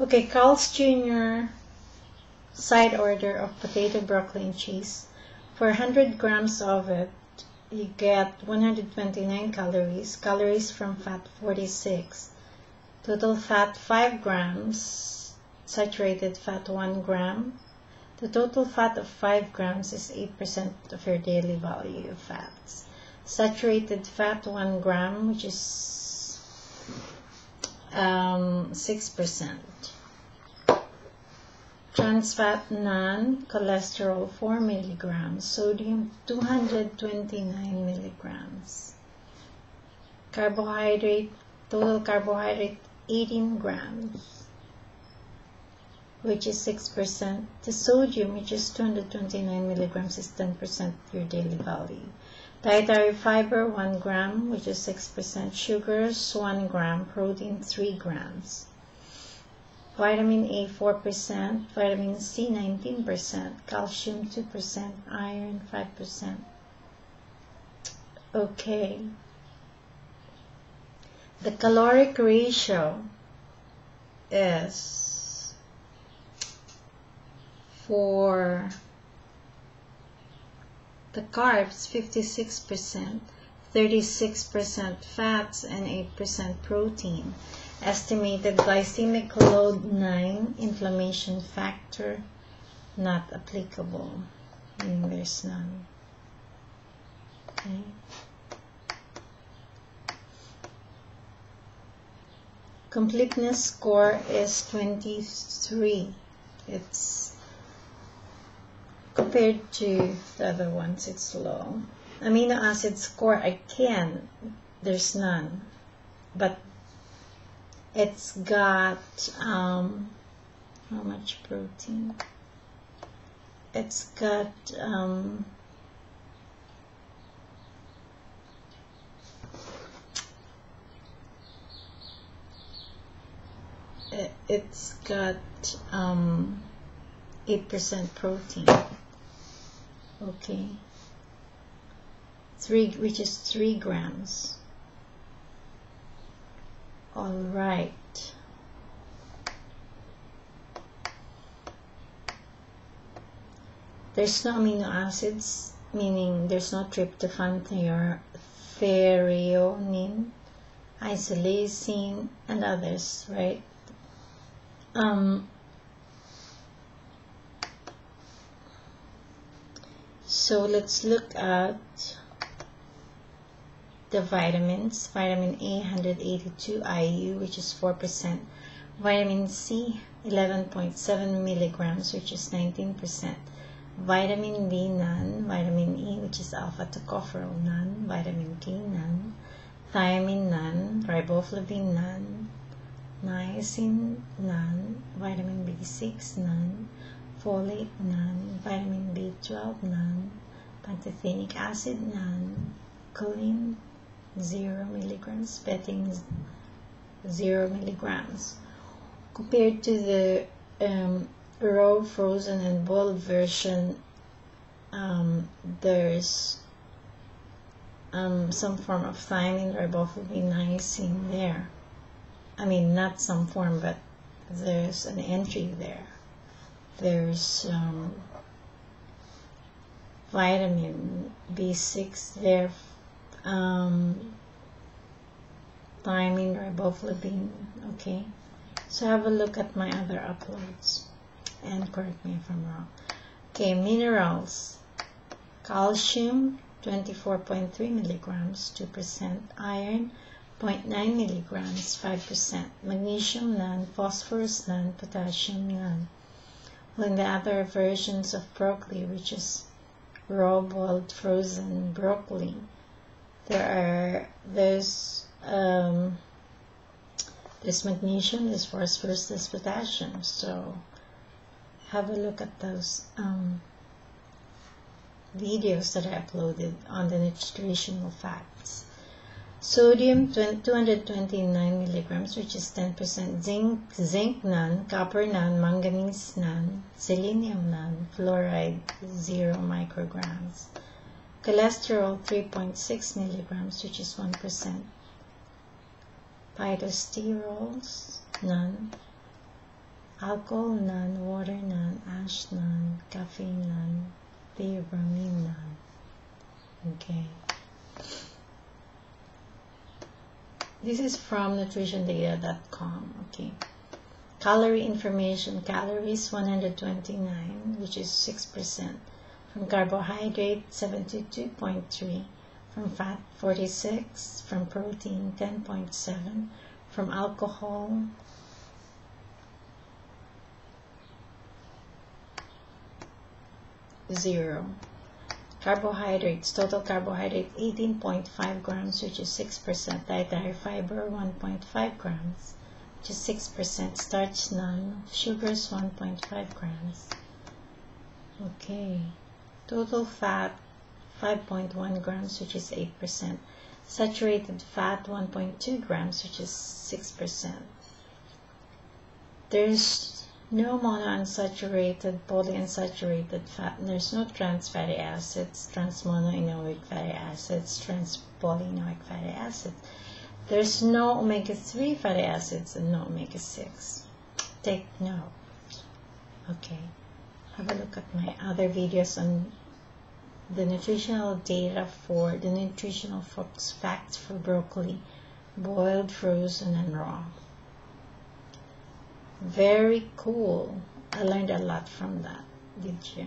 Okay, Carl's Jr. side order of potato, broccoli, and cheese. For 100 grams of it, you get 129 calories. Calories from fat 46. Total fat 5 grams. Saturated fat 1 gram. The total fat of 5 grams is 8% of your daily value of fats. Saturated fat 1 gram, which is um, 6%. Trans fat none, cholesterol 4 milligrams, sodium 229 milligrams. Carbohydrate, total carbohydrate 18 grams, which is 6%. The sodium, which is 229 milligrams, is 10% of your daily value. Dietary fiber 1 gram, which is 6%. Sugars 1 gram. Protein 3 grams. Vitamin A 4%. Vitamin C 19%. Calcium 2%. Iron 5%. Okay. The caloric ratio is for the carbs 56%, 36% fats, and 8% protein. Estimated glycemic load 9, inflammation factor not applicable, meaning there's none. Okay. Completeness score is 23. It's compared to the other ones, it's low. Amino acid score, I can, there's none. But it's got, um, how much protein? It's got, um, it's got um, 8% protein okay. Three which is three grams. All right. There's no amino acids meaning there's no tryptophan threonine isoleucine and others right? Um, So let's look at the vitamins. Vitamin A 182 IU which is 4%. Vitamin C 11.7 milligrams which is 19%. Vitamin B none. Vitamin E which is alpha tocopherol none. Vitamin K none. Thiamine none. Riboflavin none. Niacin none. Vitamin B6 none folate none, vitamin B12 none, pantothenic acid none, choline 0 milligrams, betaine 0 milligrams. Compared to the um, raw, frozen, and boiled version, um, there's um, some form of thiamine, riboflavin, niacin there. I mean, not some form, but there's an entry there there's um, vitamin B6 there, um, thiamine, riboflavin, okay? So have a look at my other uploads and correct me if I'm wrong. Okay, minerals, calcium, 24.3 milligrams, 2%, iron, 0.9 milligrams, 5%, magnesium, none, phosphorus, none, potassium, none in the other versions of broccoli, which is raw, boiled, frozen broccoli, there are there's um, there's magnesium, there's phosphorus, there's potassium. So have a look at those um, videos that I uploaded on the nutritional facts. Sodium 229 milligrams, which is 10%. Zinc, zinc none, copper none, manganese none, selenium none, fluoride 0 micrograms. Cholesterol 3.6 milligrams, which is 1%. Phytosterols none. alcohol none, water none, ash none, caffeine none, theobromine none. Okay. This is from nutritiondata.com. Okay. Calorie information calories 129, which is 6%. From carbohydrate 72.3. From fat 46. From protein 10.7. From alcohol zero. Carbohydrates, total carbohydrate 18.5 grams, which is 6%. Dietary fiber 1.5 grams, which is 6%. Starch none. Sugars 1.5 grams. Okay. Total fat 5.1 grams, which is 8%. Saturated fat 1.2 grams, which is 6%. There's no monounsaturated, polyunsaturated fat. There's no trans fatty acids, trans monoenoic fatty acids, trans polyenoic fatty acids. There's no omega-3 fatty acids and no omega-6. Take note. Okay. Have a look at my other videos on the nutritional data for the nutritional facts for broccoli, boiled, frozen, and raw. Very cool. I learned a lot from that. Did you?